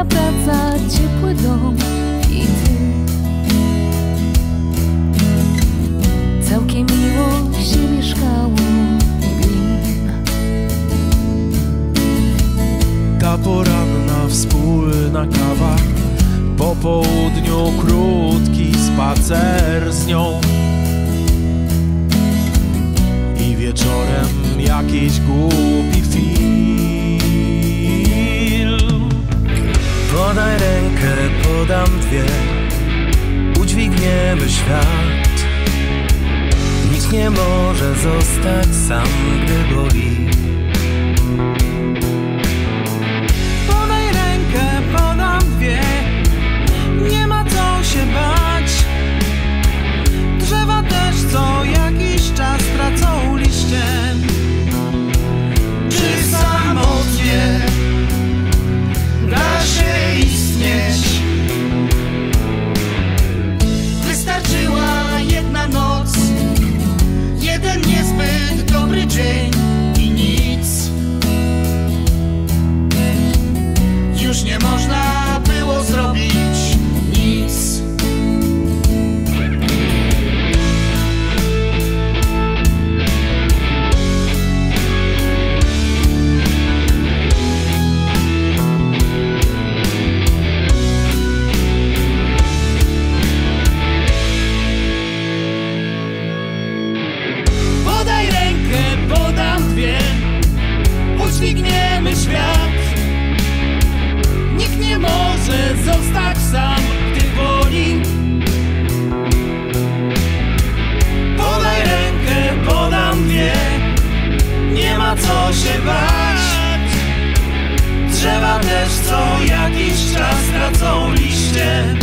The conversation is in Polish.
Ciepły dom i ty. Całkiem miło się mieszkało Ta poranna wspólna kawa Po południu krótki spacer z nią. I wieczorem jakiś głupi film dwie. Udźwigniemy świat. Nikt nie może zostać sam, gdy boli Udźwigniemy świat. Nikt nie może zostać sam, gdy boli. Podaj rękę, podam dwie. Nie ma co się bać. Drzewa też co jakiś czas tracą liście